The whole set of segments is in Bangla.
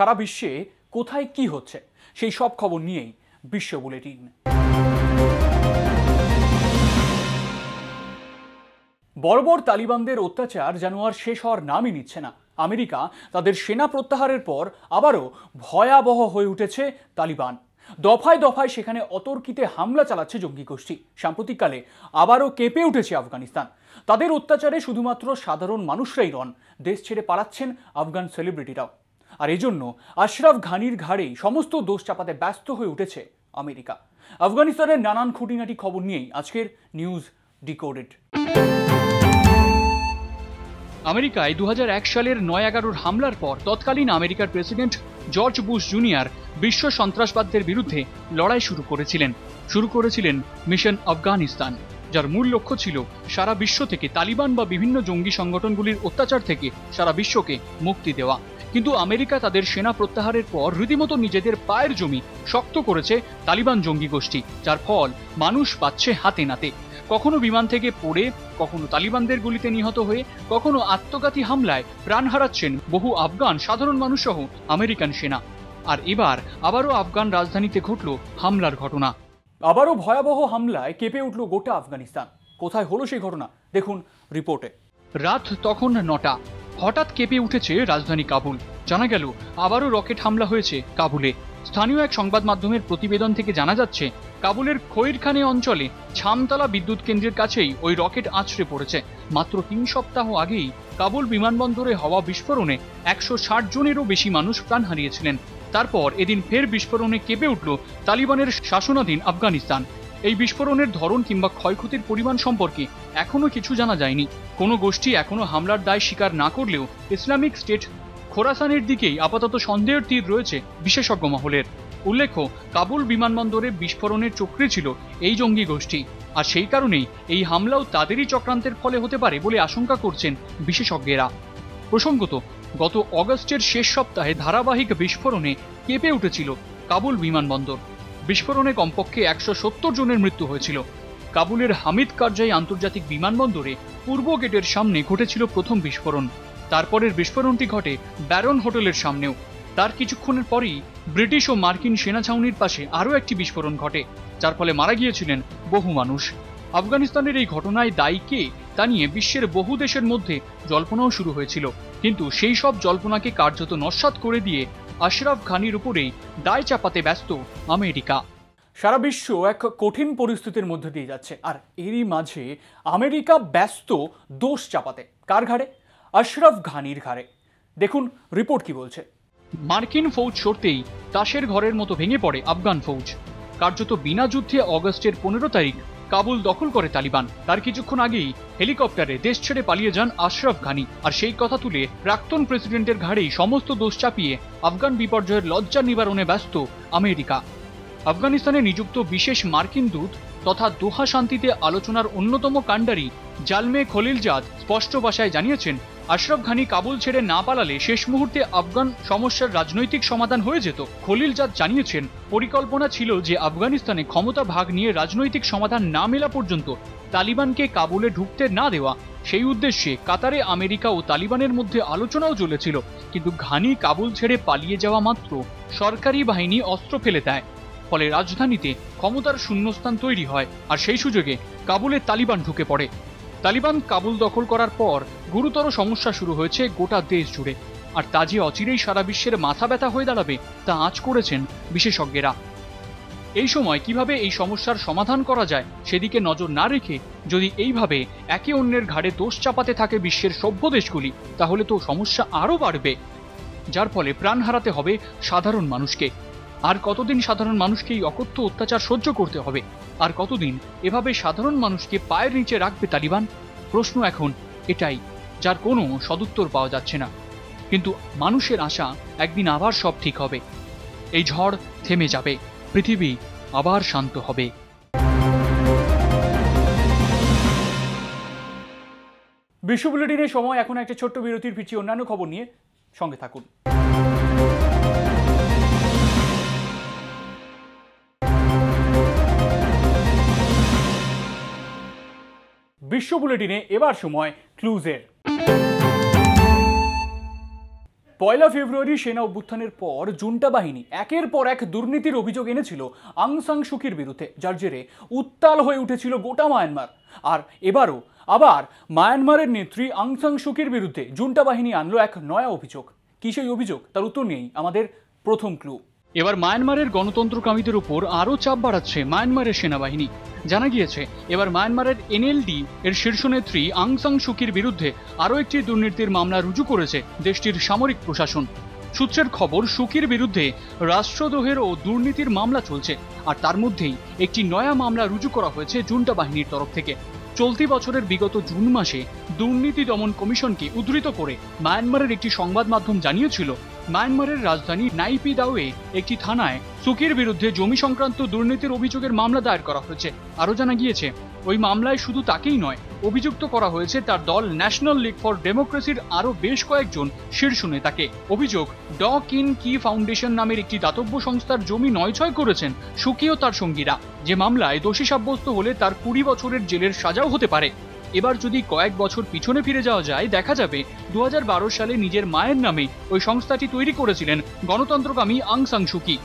সারা বিশ্বে কোথায় কি হচ্ছে, সেই সব খবর নিয়েই বিশ্ব বুলেটিন। বর্বর তালিবানদের অত্যাচার যেন আর শেষ হওয়ার নামই নিচ্ছে না। আমেরিকা তাদের সেনা প্রত্যাহারের পর আবারও ভয়াবহ হয়ে উঠেছে তালিবান। দফায় দফায় সেখানে অতর্কিতে হামলা চালাচ্ছে জঙ্গি গোষ্ঠী। সাম্প্রতিককালে আবারও কেঁপে উঠেছে আফগানিস্তান। তাদের অত্যাচারে শুধুমাত্র সাধারণ মানুষরাই নন দেশ ছেড়ে পালাচ্ছেন আফগান সেলিব্রিটিরাও। আর এজন্য আশরাফ ঘানির ঘাড়েই সমস্ত দোষ চাপাতে ব্যস্ত হয়ে উঠেছে আমেরিকা। আফগানিস্তানের নানান খুঁটিনাটি খবর নিয়েই আজকের নিউজ ডিকোডেড। আমেরিকায় দু হাজার এক সালের নয় এগারোর হামলার পর তৎকালীন আমেরিকার প্রেসিডেন্ট জর্জ বুশ জুনিয়র বিশ্ব সন্ত্রাসবাদদের বিরুদ্ধে লড়াই শুরু করেছিলেন। শুরু করেছিলেন মিশন আফগানিস্তান। যার মূল লক্ষ্য ছিল সারা বিশ্ব থেকে তালিবান বা বিভিন্ন জঙ্গি সংগঠনগুলির অত্যাচার থেকে সারা বিশ্বকে মুক্তি দেওয়া। কিন্তু আমেরিকা তাদের সেনা প্রত্যাহারের পর রীতিমতো নিজেদের পায়ের জমি শক্ত করেছে তালিবান জঙ্গি গোষ্ঠী, যার ফল মানুষ পাচ্ছে হাতে নাতে। কখনো বিমান থেকে পড়ে, কখনো তালিবানদের গুলিতে নিহত হয়ে, কখনো আত্মঘাতী হামলায় প্রাণ হারাচ্ছেন বহু আফগান সাধারণ মানুষ সহ আমেরিকান সেনা। আর এবার আবারও আফগান রাজধানীতে ঘটল হামলার ঘটনা। আবারও ভয়াবহ হামলায় কেঁপে উঠল গোটা আফগানিস্তান। কোথায় হলো সেই ঘটনা? দেখুন রিপোর্টে। রাত তখন নটা। হঠাৎ কেঁপে উঠেছে রাজধানী কাবুল। জানা গেল, আবারও রকেট হামলা হয়েছে কাবুলে। স্থানীয় এক সংবাদ মাধ্যমের প্রতিবেদন থেকে জানা যাচ্ছে, কাবুলের খৈরখানে অঞ্চলে ছামতলা বিদ্যুৎ কেন্দ্রের কাছেই ওই রকেট আছড়ে পড়েছে। মাত্র তিন সপ্তাহ আগেই কাবুল বিমানবন্দরে হওয়া বিস্ফোরণে একশো ষাট জনেরও বেশি মানুষ প্রাণ হারিয়েছিলেন। তারপর এদিন ফের বিস্ফোরণে কেঁপে উঠল তালিবানের শাসনাধীন আফগানিস্তান। এই বিস্ফোরণের ধরন কিংবা ক্ষয়ক্ষতির পরিমাণ সম্পর্কে এখনও কিছু জানা যায়নি। কোনো গোষ্ঠী এখনও হামলার দায় স্বীকার না করলেও ইসলামিক স্টেট খোরাসানের দিকেই আপাতত সন্দেহের তীর রয়েছে বিশেষজ্ঞ মহলের। উল্লেখ্য, কাবুল বিমানবন্দরে বিস্ফোরণের চক্রে ছিল এই জঙ্গি গোষ্ঠী। আর সেই কারণেই এই হামলাও তাদেরই চক্রান্তের ফলে হতে পারে বলে আশঙ্কা করছেন বিশেষজ্ঞেরা। প্রসঙ্গত গত অগস্টের শেষ সপ্তাহে ধারাবাহিক বিস্ফোরণে কেঁপে উঠেছিল কাবুল বিমানবন্দর। বিস্ফোরণে কমপক্ষে একশো সত্তর জনের মৃত্যু হয়েছিল। কাবুলের হামিদ কারজাই আন্তর্জাতিক বিমানবন্দরে পূর্ব গেটের সামনে ঘটেছিল প্রথম বিস্ফোরণ। তারপরের বিস্ফোরণটি ঘটে ব্যারন হোটেলের সামনেও। তার কিছুক্ষণের পরেই ব্রিটিশ ও মার্কিন সেনা ছাউনির পাশে আরও একটি বিস্ফোরণ ঘটে, যার ফলে মারা গিয়েছিলেন বহু মানুষ। আফগানিস্তানের এই ঘটনায় দায়ী কে তা নিয়ে বিশ্বের বহু দেশের মধ্যে জল্পনাও শুরু হয়েছিল। কিন্তু সেই সব জল্পনাকে কার্যত নস্বাত করে দিয়ে আশরাফ ঘানির উপরেই দায় চাপাতে ব্যস্ত আমেরিকা। সারা বিশ্ব এক কঠিন পরিস্থিতির মধ্যে দিয়ে যাচ্ছে আর এরই মাঝে আমেরিকা ব্যস্ত দোষ চাপাতে। কার ঘাড়ে? আশরাফ ঘানির ঘাড়ে। দেখুন রিপোর্ট কি বলছে। মার্কিন ফৌজ সরতেই তাসের ঘরের মতো ভেঙে পড়ে আফগান ফৌজ। কার্যত বিনা যুদ্ধে অগস্টের পনেরো তারিখ কাবুল দখল করে তালিবান। তার কিছুক্ষণ আগেই হেলিকপ্টারে দেশ ছেড়ে পালিয়ে যান আশরাফ ঘানি। আর সেই কথা তুলে প্রাক্তন প্রেসিডেন্টের ঘাড়েই সমস্ত দোষ চাপিয়ে আফগান বিপর্যয়ের লজ্জা নিবারণে ব্যস্ত আমেরিকা। আফগানিস্তানে নিযুক্ত বিশেষ মার্কিন দূত তথা দোহা শান্তিতে আলোচনার অন্যতম কাণ্ডারি জালমে খলিলজাদ স্পষ্ট ভাষায় জানিয়েছেন আশরফ ঘানি কাবুল ছেড়ে না পালালে শেষ মুহূর্তে আফগান সমস্যার রাজনৈতিক সমাধান হয়ে যেত। খলিল জাদ জানিয়েছেন, পরিকল্পনা ছিল যে আফগানিস্তানে ক্ষমতা ভাগ নিয়ে রাজনৈতিক সমাধান না মেলা পর্যন্ত তালিবানকে কাবুলে ঢুকতে না দেওয়া। সেই উদ্দেশ্যে কাতারে আমেরিকা ও তালিবানের মধ্যে আলোচনাও চলেছিল, কিন্তু ঘানি কাবুল ছেড়ে পালিয়ে যাওয়া মাত্র সরকারি বাহিনী অস্ত্র ফেলে দেয়। ফলে রাজধানীতে ক্ষমতার শূন্যস্থান তৈরি হয়, আর সেই সুযোগে কাবুলে তালিবান ঢুকে পড়ে। তালিবান কাবুল দখল করার পর গুরুতর সমস্যা শুরু হয়েছে গোটা দেশ জুড়ে। আর তা যে অচিরেই সারা বিশ্বের মাথা ব্যথা হয়ে দাঁড়াবে, তা আজ করেছেন বিশেষজ্ঞেরা। এই সময় কীভাবে এই সমস্যার সমাধান করা যায়, সেদিকে নজর না রেখে যদি এইভাবে একে অন্যের ঘাড়ে দোষ চাপাতে থাকে বিশ্বের সভ্য দেশগুলি, তাহলে তো সমস্যা আরও বাড়বে। যার ফলে প্রাণ হারাতে হবে সাধারণ মানুষকে। আর কতদিন সাধারণ মানুষকে এই অকথ্য অত্যাচার সহ্য করতে হবে? আর কতদিন এভাবে সাধারণ মানুষকে পায়ের নিচে রাখবে তালিবান? প্রশ্ন এখন এটাই, যার কোনো সদুত্তর পাওয়া যাচ্ছে না। কিন্তু মানুষের আশা একদিন আবার সব ঠিক হবে। এই ঝড় থেমে যাবে, পৃথিবী আবার শান্ত হবে। বিশ্ব বুলেটিনের সময় এখন একটা ছোট্ট বিরতির পিছিয়ে অন্যান্য খবর নিয়ে সঙ্গে থাকুন। বিশ্ব বুলেটিনে এবার সময় ক্লুজের। পয়লা ফেব্রুয়ারি সেনা অভ্যুত্থানের পর জুন্টা বাহিনী একের পর এক দুর্নীতির অভিযোগ এনেছিল আংসাং সুকির বিরুদ্ধে, যার জেরে উত্তাল হয়ে উঠেছিল গোটা মায়ানমার। আর এবারও আবার মায়ানমারের নেত্রী আংসাং সুকির বিরুদ্ধে জুন্টা বাহিনী আনলো এক নয়া অভিযোগ। কি সেই অভিযোগ? তার উত্তর নেই আমাদের প্রথম ক্লু। এবার মায়ানমারের গণতন্ত্রকামীদের উপর আরও চাপ বাড়াচ্ছে মায়ানমারের সেনাবাহিনী। জানা গিয়েছে, এবার মায়ানমারের এনএলডি এর শীর্ষ নেত্রী আংসাং সুকির বিরুদ্ধে আরও একটি দুর্নীতির মামলা রুজু করেছে দেশটির সামরিক প্রশাসন। সূত্রের খবর, সুকির বিরুদ্ধে রাষ্ট্রদ্রোহের ও দুর্নীতির মামলা চলছে, আর তার মধ্যেই একটি নয়া মামলা রুজু করা হয়েছে জুন্টা বাহিনীর তরফ থেকে। চলতি বছরের বিগত জুন মাসে দুর্নীতি দমন কমিশনকে উদ্ধৃত করে মায়ানমারের একটি সংবাদ মাধ্যম জানিয়েছিল মায়ানমারের রাজধানী নাইপিদাওয়ে একটি থানায় সুকির বিরুদ্ধে জমি সংক্রান্ত দুর্নীতির অভিযোগের মামলা দায়ের করা হয়েছে। আরও জানা গিয়েছে, ওই মামলায় শুধু তাকেই নয়, অভিযুক্ত করা হয়েছে তার দল ন্যাশনাল লিগ ফর ডেমোক্রেসির আরও বেশ কয়েকজন শীর্ষ নেতাকে। অভিযোগ ডক ইন কি ফাউন্ডেশন নামের একটি দাতব্য সংস্থার জমি নয়ছয় করেছেন সুকি ও তার সঙ্গীরা। যে মামলায় দোষী সাব্যস্ত হলে তার কুড়ি বছরের জেলের সাজাও হতে পারে। এবার যদি কয়েক বছর পিছনে ফিরে যাওয়া যায়, দেখা যাবে দু হাজার বারো সালে নিজের মায়ের নামে ওই সংস্থাটি তৈরি করেছিলেন গণতন্ত্রকামী আং সাং সুকি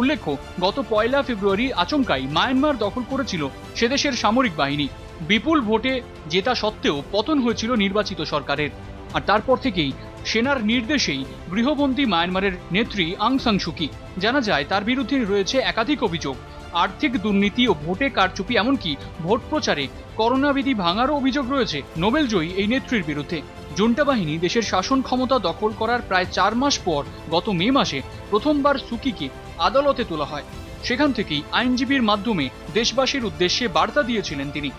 উল্লেখ্য, গত পয়লা ফেব্রুয়ারি আচমকাই মায়ানমার দখল করেছিল সেদেশের সামরিক বাহিনী। বিপুল ভোটে জেতা সত্ত্বেও পতন হয়েছিল নির্বাচিত সরকারের। আর তারপর থেকেই সেনার নির্দেশেই গৃহবন্দী মায়ানমারের নেত্রী আং সাং সুকি জানা যায়, তার বিরুদ্ধে রয়েছে একাধিক অভিযোগ। আর্থিক দুর্নীতি ও ভোটে কারচুপি, এমনকি ভোট প্রচারে করোনা বিধি ভাঙারও অভিযোগ রয়েছে নোবেলজয়ী এই নেত্রীর বিরুদ্ধে। জুন্টা বাহিনী দেশের শাসন ক্ষমতা দখল করার প্রায় চার মাস পর, গত মে মাসে প্রথমবার সুকিকে আদালতে তোলা হয়। সেখান থেকেই আইনজীবীর মাধ্যমে দেশবাসীর উদ্দেশ্যে বার্তা দিয়েছিলেন তিনি।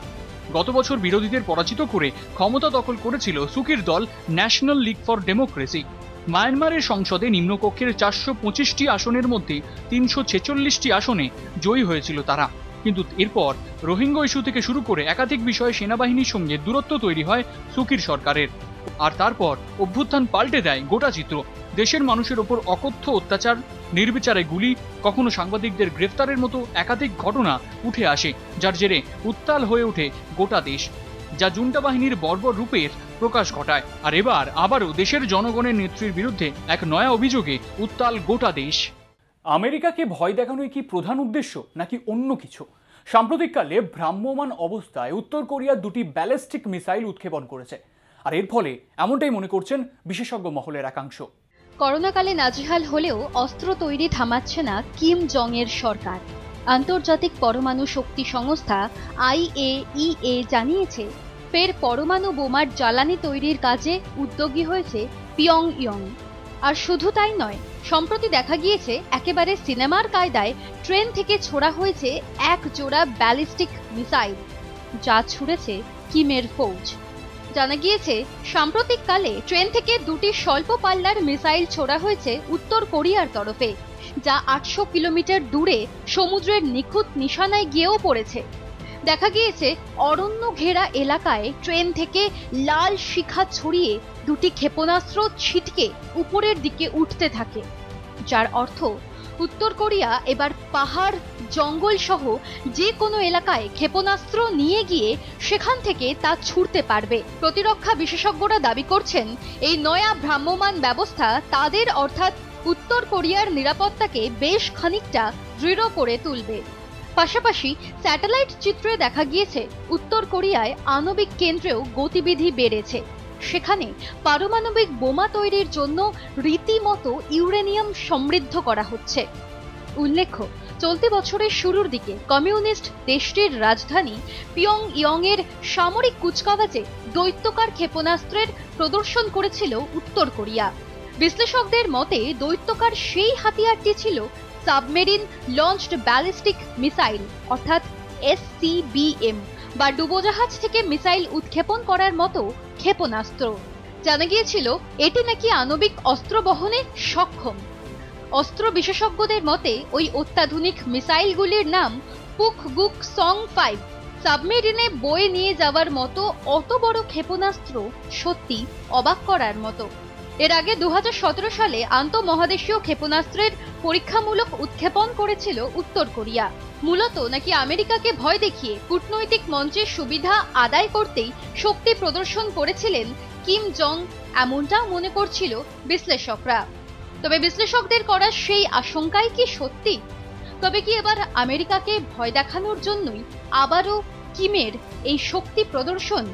গত বছর বিরোধীদের পরাজিত করে ক্ষমতা দখল করেছিল সুকির দল ন্যাশনাল লিগ ফর ডেমোক্রেসি। মায়ানমারের সংসদে নিম্নকক্ষের চারশো পঁচিশটি আসনের মধ্যে তিনশো ছেচল্লিশটি আসনে জয়ী হয়েছিল তারা। কিন্তু এরপর রোহিঙ্গা ইস্যু থেকে শুরু করে একাধিক বিষয়ে সেনাবাহিনীর সঙ্গে দূরত্ব তৈরি হয় সুকির সরকারের। আর তারপর অভ্যুত্থান পাল্টে দেয় গোটা চিত্র। দেশের মানুষের ওপর অকথ্য অত্যাচার, নির্বিচারে গুলি, কখনো সাংবাদিকদের গ্রেফতারের মতো একাধিক ঘটনা উঠে আসে, যার জেরে উত্তাল হয়ে ওঠে গোটা দেশ। যা জুন্টা বাহিনীর বর্বর রূপের প্রকাশ ঘটায়। আর এবার আবারও দেশের জনগণের নেত্রীর বিরুদ্ধে এক নয়া অভিযোগে উত্তাল গোটা দেশ। আমেরিকাকে ভয় দেখানোই কি প্রধান উদ্দেশ্য নাকি অন্য কিছু? সাম্প্রতিককালে ভ্রাম্যমান অবস্থায় উত্তর কোরিয়া দুটি ব্যালিস্টিক মিসাইল উৎক্ষেপণ করেছে। আর এর ফলে এমনটাই মনে করছেন বিশেষজ্ঞ মহলের একাংশ। করোনাকালে নাজেহাল হলেও অস্ত্র তৈরি থামাচ্ছে না কিম জং এর সরকার। আন্তর্জাতিক পরমাণু শক্তি সংস্থা আইএইএ জানিয়েছে ফের পরমাণু বোমার জ্বালানি তৈরির কাজে উদ্যোগী হয়েছে পিয়ং ইয়ং আর শুধু তাই নয়, সম্প্রতি দেখা গিয়েছে একেবারে সিনেমার কায়দায় ট্রেন থেকে ছোড়া হয়েছে এক জোড়া ব্যালিস্টিক মিসাইল, যা ছুড়েছে কিমের ফৌজ। জানা গিয়েছে সাম্প্রতিককালে ট্রেন থেকে দুটি স্বল্প পাল্লার মিসাইল ছোড়া হয়েছে উত্তর কোরিয়ার তরফে, যা আটশো কিলোমিটার দূরে সমুদ্রের নিখুঁত নিশানায় গিয়েও পড়েছে। দেখা গিয়েছে অরণ্য ঘেরা এলাকায় ট্রেন থেকে লাল শিখা ছড়িয়ে দুটি ক্ষেপণাস্ত্র ছিটকে উপরের দিকে উঠতে থাকে, যার অর্থ উত্তর কোরিয়া এবার পাহাড়, জঙ্গল সহ যে কোনো এলাকায় ক্ষেপণাস্ত্র নিয়ে গিয়ে সেখান থেকে তা ছুড়তে পারবে। প্রতিরক্ষা বিশেষজ্ঞরা দাবি করছেন, এই নয়া ভ্রাম্যমাণ ব্যবস্থা তাদের অর্থাৎ উত্তর কোরিয়ার নিরাপত্তাকে বেশ খানিকটা দৃঢ় করে তুলবে। পাশাপাশি স্যাটেলাইট চিত্রে দেখা গিয়েছে, উত্তর কোরিয়ায় আণবিক কেন্দ্রেও গতিবিধি বেড়েছে। সেখানে পারমাণবিক বোমা তৈরির জন্য রীতিমতো ইউরেনিয়াম সমৃদ্ধ করা হচ্ছে। উল্লেখ্য, চলতি বছরের শুরুর দিকে কমিউনিস্ট দেশটির রাজধানী পিয়ং ইয়ং এর সামরিক কুচকাওয়াজে দৈত্যকার ক্ষেপণাস্ত্রের প্রদর্শন করেছিল উত্তর কোরিয়া। বিশ্লেষকদের মতে, দৈত্যকার সেই হাতিয়ারটি ছিল সাবমেরিন লঞ্চড ব্যালিস্টিক মিসাইল অর্থাৎ এসসিবিএম বা ডুবোজাহাজ থেকে মিসাইল উৎক্ষেপণ করার মতো ক্ষেপণাস্ত্র। জানা গিয়েছিল, এটি নাকি আণবিক অস্ত্র বহনে সক্ষম। অস্ত্র বিশেষজ্ঞদের মতে, ওই অত্যাধুনিক মিসাইলগুলির নাম পুক গুক সং ফাইভ। সাবমেরিনে বয়ে নিয়ে যাওয়ার মতো অত বড় ক্ষেপণাস্ত্র সত্যি অবাক করার মতো। এর আগে দু হাজার সতেরো সালে আন্তঃমহাদেশীয় ক্ষেপণাস্ত্রের পরীক্ষামূলক উৎক্ষেপণ করেছিল উত্তর কোরিয়া। মূলত নাকি আমেরিকাকে ভয় দেখিয়ে কূটনৈতিক মঞ্চের সুবিধা আদায় করতেই শক্তি প্রদর্শন করেছিলেন কিম জং এমনটাও মনে করছিল বিশ্লেষকরা। তবে বিশ্লেষকদের করা সেই আশঙ্কাই কি সত্যি? তবে কি এবার আমেরিকাকে ভয় দেখানোর জন্যই আবারও কিমের এই শক্তি প্রদর্শন?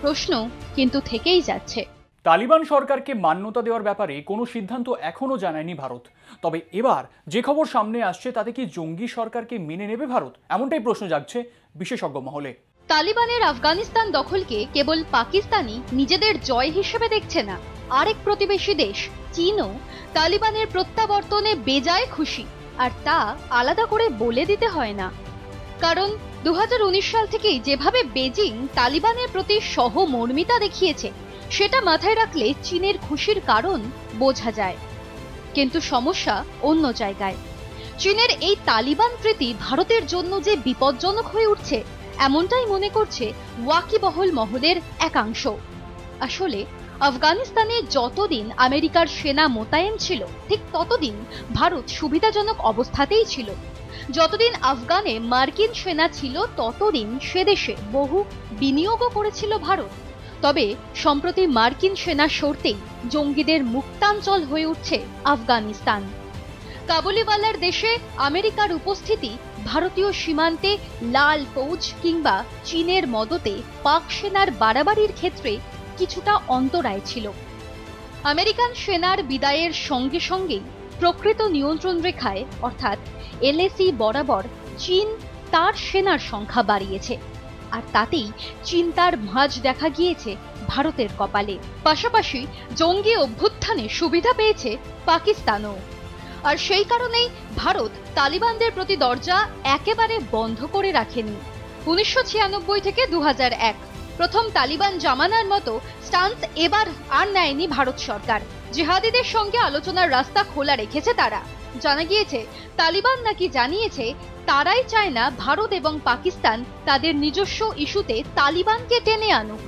প্রশ্ন কিন্তু থেকেই যাচ্ছে। তালিবান সরকারকে মান্যতা দেওয়ার ব্যাপারে কোনো সিদ্ধান্ত এখনও জানায়নি ভারত। তবে এবার যে খবর সামনে আসছে, তাতে কি জঙ্গি সরকারকে মেনে নেবে ভারত? এমনটাই প্রশ্ন জাগছে বিশেষজ্ঞ মহলে। তালিবানের আফগানিস্তান দখলকে কেবল পাকিস্তানি নিজেদের জয় হিসেবে দেখছে না। আরেক প্রতিবেশী দেশ, চীনও তালিবানের প্রত্যাবর্তনে বেজায় খুশি, আর তা আলাদা করে বলে দিতে হয় না। কারণ দু হাজার উনিশ সাল থেকেই যেভাবে বেজিং তালিবানের প্রতি সহমর্মিতা দেখিয়েছে সেটা মাথায় রাখলে চীনের খুশির কারণ বোঝা যায়। কিন্তু সমস্যা অন্য জায়গায়। চীনের এই তালিবান প্রীতি ভারতের জন্য যে বিপজ্জনক হয়ে উঠছে, এমনটাই মনে করছে ওয়াকিবহল মহলের একাংশ। আসলে, আফগানিস্তানে যতদিন আমেরিকার সেনা মোতায়েন ছিল, ঠিক ততদিন ভারত সুবিধাজনক অবস্থাতেই ছিল। যতদিন আফগানে মার্কিন সেনা ছিল, ততদিন সে দেশে বহু বিনিয়োগও করেছিল ভারত। তবে সম্প্রতি মার্কিন সেনা সরতেই জঙ্গিদের মুক্তাঞ্চল হয়ে উঠছে আফগানিস্তান। কাবুলিওয়ালার দেশে আমেরিকার উপস্থিতি ভারতীয় সীমান্তে লাল ফৌজ কিংবা চীনের মদতে পাক সেনার বাড়াবাড়ির ক্ষেত্রে কিছুটা অন্তরায় ছিল। আমেরিকান সেনার বিদায়ের সঙ্গে সঙ্গেই প্রকৃত নিয়ন্ত্রণ রেখায়, অর্থাৎ এলএসি বরাবর চীন তার সেনার সংখ্যা বাড়িয়েছে। আর তাতেই চিন্তার ভাঁজ দেখা গিয়েছে ভারতের কপালে। পাশাপাশি জঙ্গি অভ্যুত্থানে সুবিধা পেয়েছে পাকিস্তানও। আর সেই কারণেই ভারত তালিবানদের প্রতি দরজা একেবারে বন্ধ করে রাখেনি। উনিশশো ছিয়ানব্বই থেকে দু হাজার এক প্রথম তালিবান জামানার মতো স্টান্স এবার আর নেয়নি ভারত সরকার। জিহাদিদের সঙ্গে আলোচনার রাস্তা খোলা রেখেছে তারা। জানা গিয়েছে, তালিবান নাকি জানিয়েছে তারাই চায় না ভারত এবং পাকিস্তান তাদের নিজস্ব ইস্যুতে তালিবানকে টেনে আনুক।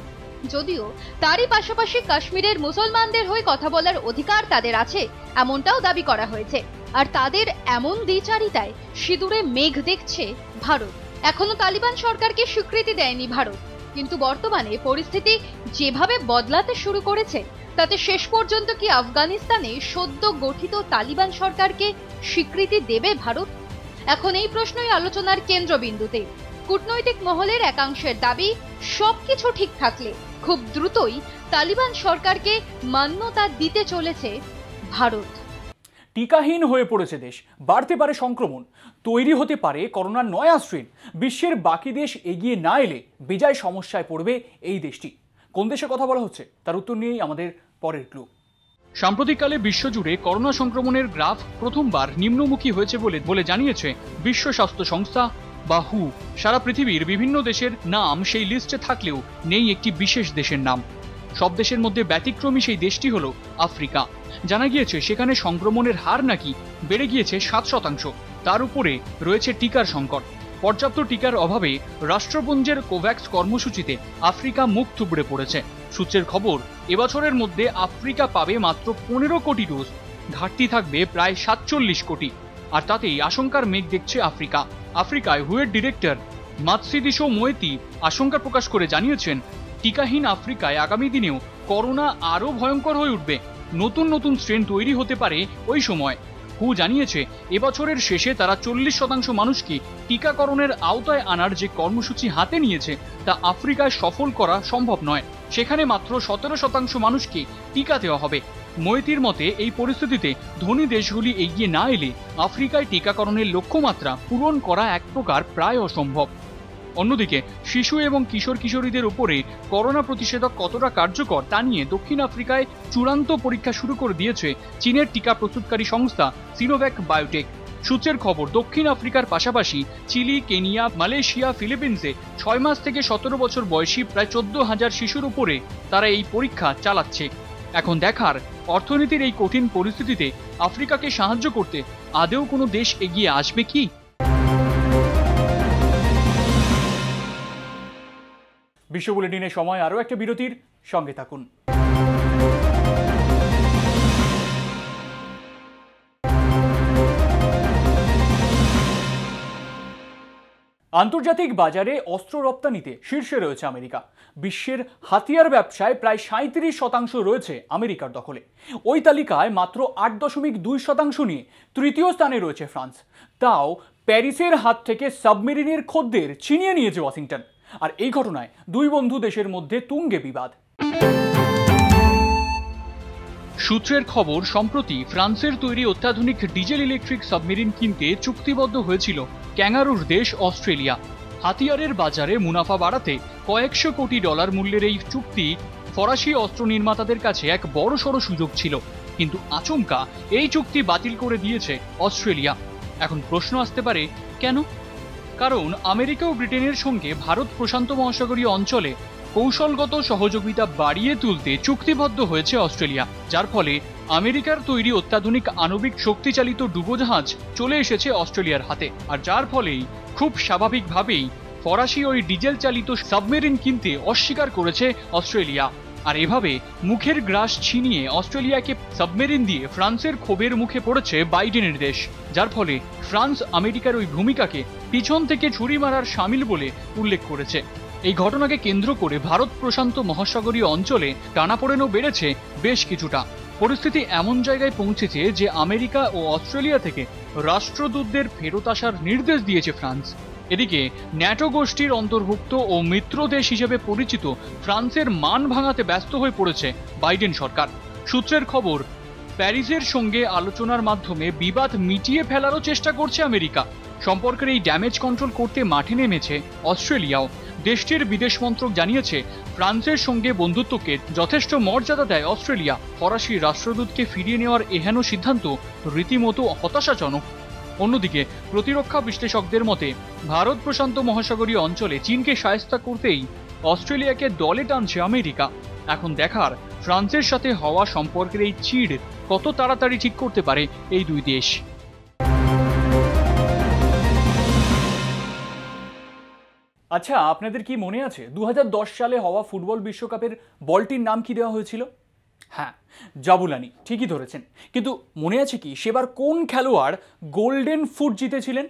যদিও তারই পাশাপাশি কাশ্মীরের মুসলমানদের হয়ে কথা বলার অধিকার তাদের আছে, এমনটাও দাবি করা হয়েছে। আর তাদের এমন দ্বিচারিতায় সিঁদুরে মেঘ দেখছে ভারত। এখনও তালিবান সরকারকে স্বীকৃতি দেয়নি ভারত। কিন্তু বর্তমানে পরিস্থিতি যেভাবে বদলাতে শুরু করেছে, তাতে শেষ পর্যন্ত কি আফগানিস্তানে সদ্য গঠিত তালিবান সরকারকে স্বীকৃতি দেবে ভারত? এখন এই প্রশ্নই আলোচনার কেন্দ্রবিন্দুতে। কূটনৈতিক মহলের একাংশের দাবি, সবকিছু ঠিক থাকলে খুব দ্রুতই তালিবান সরকারকে মান্যতা দিতে চলেছে ভারত। টিকাহীন হয়ে পড়েছে দেশ। বাড়তে পারে সংক্রমণ। তৈরি হতে পারে করোনার নয়া স্ট্রেন বিশ্বের বাকি দেশ এগিয়ে না এলে বেজায় সমস্যায় পড়বে এই দেশটি। কোন দেশে কথা বলা হচ্ছে, তার উত্তর নিয়েই আমাদের পরের ক্লু সাম্প্রতিককালে বিশ্বজুড়ে করোনা সংক্রমণের গ্রাফ প্রথমবার নিম্নমুখী হয়েছে বলে বলে জানিয়েছে বিশ্ব স্বাস্থ্য সংস্থা বা হু সারা পৃথিবীর বিভিন্ন দেশের নাম সেই লিস্টে থাকলেও নেই একটি বিশেষ দেশের নাম। সব দেশের মধ্যে ব্যতিক্রমী সেই দেশটি হল আফ্রিকা। জানা গিয়েছে সেখানে সংক্রমণের হার নাকি বেড়ে গিয়েছে সাত শতাংশ। তার উপরে রয়েছে টিকার সংকট। পর্যাপ্ত টিকার অভাবে রাষ্ট্রপুঞ্জের কোভ্যাক্স কর্মসূচিতে আফ্রিকা মুখ থুবড়ে পড়েছে। সূত্রের খবর, এবছরের মধ্যে আফ্রিকা পাবে মাত্র পনেরো কোটি ডোজ। ঘাটতি থাকবে প্রায় সাতচল্লিশ কোটি। আর তাতেই আশঙ্কার মেঘ দেখছে আফ্রিকা। আফ্রিকায় হুয়ের ডিরেক্টর মাতসিদিশো মোয়েতি আশঙ্কা প্রকাশ করে জানিয়েছেন টিকাহীন আফ্রিকায় আগামী দিনেও করোনা আরও ভয়ঙ্কর হয়ে উঠবে। নতুন নতুন স্ট্রেন তৈরি হতে পারে ওই সময়। হু জানিয়েছে, এবছরের শেষে তারা চল্লিশ শতাংশ মানুষকে টিকাকরণের আওতায় আনার যে কর্মসূচি হাতে নিয়েছে, তা আফ্রিকায় সফল করা সম্ভব নয়। সেখানে মাত্র সতেরো শতাংশ মানুষকে টিকা দেওয়া হবে। মৈতির মতে, এই পরিস্থিতিতে ধনী দেশগুলি এগিয়ে না এলে আফ্রিকায় টিকাকরণের লক্ষ্যমাত্রা পূরণ করা এক প্রকার প্রায় অসম্ভব। অন্যদিকে, শিশু এবং কিশোর কিশোরীদের উপরে করোনা প্রতিষেধক কতটা কার্যকর তা নিয়ে দক্ষিণ আফ্রিকায় চূড়ান্ত পরীক্ষা শুরু করে দিয়েছে চীনের টিকা প্রস্তুতকারী সংস্থা সিনোভ্যাক বায়োটেক। সূত্রের খবর, দক্ষিণ আফ্রিকার পাশাপাশি চিলি, কেনিয়া, মালয়েশিয়া, ফিলিপিন্সে ছয় মাস থেকে সতেরো বছর বয়সী প্রায় চোদ্দ হাজার শিশুর উপরে তারা এই পরীক্ষা চালাচ্ছে। এখন দেখার, অর্থনীতির এই কঠিন পরিস্থিতিতে আফ্রিকাকে সাহায্য করতে আদেও কোনো দেশ এগিয়ে আসবে কি? বিশ্ব বুলেটিনের সময় আরও একটা বিরতির সঙ্গে থাকুন। আন্তর্জাতিক বাজারে অস্ত্র রপ্তানিতে শীর্ষে রয়েছে আমেরিকা। বিশ্বের হাতিয়ার ব্যবসায় প্রায় সাঁত্রিশ শতাংশ রয়েছে আমেরিকার দখলে। ওই তালিকায় মাত্র আট দশমিক দুই শতাংশ নিয়ে তৃতীয় স্থানে রয়েছে ফ্রান্স। তাও প্যারিসের হাত থেকে সাবমেরিনের খদ্দের ছিনিয়ে নিয়েছে ওয়াশিংটন। আর এই ঘটনায় দুই বন্ধু দেশের মধ্যে তুঙ্গে বিবাদ। সূত্রের খবর, সম্প্রতি ফ্রান্সের তৈরি অত্যাধুনিক ডিজেল ইলেকট্রিক সাবমেরিন কিনতে চুক্তিবদ্ধ হয়েছিল ক্যাঙ্গারুর দেশ অস্ট্রেলিয়া। হাতিয়ারের বাজারে মুনাফা বাড়াতে কয়েকশো কোটি ডলার মূল্যের এই চুক্তি ফরাসি অস্ত্র নির্মাতাদের কাছে এক বড়সড় সুযোগ ছিল। কিন্তু আচমকা এই চুক্তি বাতিল করে দিয়েছে অস্ট্রেলিয়া। এখন প্রশ্ন আসতে পারে, কেন? কারণ আমেরিকা ও ব্রিটেনের সঙ্গে ভারত প্রশান্ত মহাসাগরীয় অঞ্চলে কৌশলগত সহযোগিতা বাড়িয়ে তুলতে চুক্তিবদ্ধ হয়েছে অস্ট্রেলিয়া, যার ফলে আমেরিকার তৈরি অত্যাধুনিক আণবিক শক্তিচালিত ডুবোজাহাজ চলে এসেছে অস্ট্রেলিয়ার হাতে, আর যার ফলেই খুব স্বাভাবিকভাবেই ফরাসি ওই ডিজেল চালিত সাবমেরিন কিনতে অস্বীকার করেছে অস্ট্রেলিয়া। আর এভাবে মুখের গ্রাস ছিনিয়ে অস্ট্রেলিয়াকে সাবমেরিন দিয়ে ফ্রান্সের ক্ষোভের মুখে পড়েছে বাইডেনের দেশ, যার ফলে ফ্রান্স আমেরিকার ওই ভূমিকাকে পিছন থেকে ছুরি মারার সামিল বলে উল্লেখ করেছে। এই ঘটনাকে কেন্দ্র করে ভারত প্রশান্ত মহাসাগরীয় অঞ্চলে টানাপোড়েনও বেড়েছে বেশ কিছুটা। পরিস্থিতি এমন জায়গায় পৌঁছেছে যে আমেরিকা ও অস্ট্রেলিয়া থেকে রাষ্ট্রদূতদের ফেরত আসার নির্দেশ দিয়েছে ফ্রান্স। এদিকে, ন্যাটো গোষ্ঠীর অন্তর্ভুক্ত ও মিত্র দেশ হিসেবে পরিচিত ফ্রান্সের মান ভাঙাতে ব্যস্ত হয়ে পড়েছে বাইডেন সরকার। সূত্রের খবর, প্যারিসের সঙ্গে আলোচনার মাধ্যমে বিবাদ মিটিয়ে ফেলারও চেষ্টা করছে আমেরিকা। সম্পর্কের এই ড্যামেজ কন্ট্রোল করতে মাঠে নেমেছে অস্ট্রেলিয়াও। দেশটির বিদেশ মন্ত্রক জানিয়েছে, ফ্রান্সের সঙ্গে বন্ধুত্বকে যথেষ্ট মর্যাদা দেয় অস্ট্রেলিয়া। ফরাসি রাষ্ট্রদূতকে ফিরিয়ে নেওয়ার এহেন সিদ্ধান্ত রীতিমতো হতাশাজনক। অন্যদিকে, প্রতিরক্ষা বিশ্লেষকদের মতে, ভারত প্রশান্ত মহাসাগরীয় অঞ্চলে চীনকে সায়স্তা করতেই অস্ট্রেলিয়াকে দলে টানছে আমেরিকা। এখন দেখার, ফ্রান্সের সাথে হওয়া সম্পর্কের এই চিড় কত তাড়াতাড়ি ঠিক করতে পারে এই দুই দেশ? আচ্ছা আপনাদের কি মনে আছে? দু হাজার দশ সালে হওয়া ফুটবল বিশ্বকাপের বলটির নাম কি দেওয়া হয়েছিল? হ্যাঁ জাবুলানি, ঠিকই ধরেছেন। কিন্তু মনে আছে কি, সেবার কোন খেলোয়াড় গোল্ডেন ফুট জিতেছিলেন?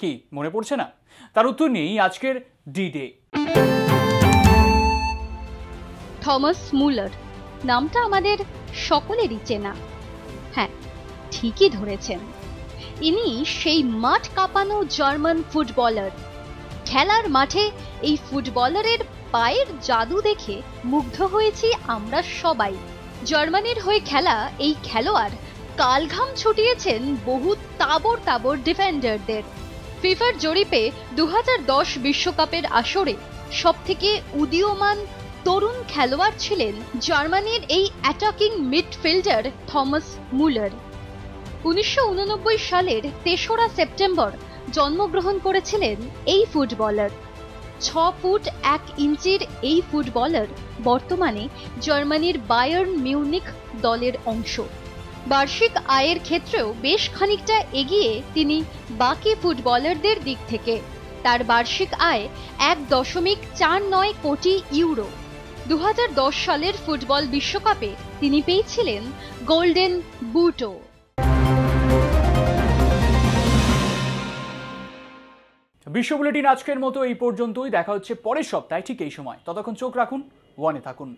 কি, মনে পড়ছে না? তার উত্তর নেই আজকের ডি ডে থমাস মুলার, নামটা আমাদের সকলেরই চেনা। হ্যাঁ ঠিকই ধরেছেন। ইনি সেই মাঠ কাঁপানো জার্মান ফুটবলার। খেলার মাঠে এই ফুটবলারের পায়ের জাদু দেখে মুগ্ধ হয়েছি আমরা সবাই। জার্মানির হয়ে খেলা এই খেলোয়াড় কালঘাম ছুটিয়েছেন বহু তাবর তাবর ডিফেন্ডারদের। ফিফার জরিপে দু বিশ্বকাপের আসরে সবথেকে উদীয়মান তরুণ খেলোয়াড় ছিলেন জার্মানির এই অ্যাটাকিং মিডফিল্ডার থমাস মুলার। উনিশশো উননব্বই সালের তেসরা সেপ্টেম্বর জন্মগ্রহণ করেছিলেন এই ফুটবলার। ছ ফুট এক ইঞ্চির এই ফুটবলার বর্তমানে জার্মানির বায়ার্ন মিউনিক দলের অংশ। বার্ষিক আয়ের ক্ষেত্রেও বেশ খানিকটা এগিয়ে তিনি বাকি ফুটবলারদের দিক থেকে। তার বার্ষিক আয় এক দশমিক চার নয় কোটি ইউরো। দু হাজার দশ সালের ফুটবল বিশ্বকাপে তিনি পেয়েছিলেন গোল্ডেন বুটো। বিশ্ব বুলেটিন আজকের মতো এই পর্যন্তই। দেখা হচ্ছে পরের সপ্তাহে, ঠিক এই সময়। ততক্ষণ চোখ রাখুন, ওয়ানে থাকুন।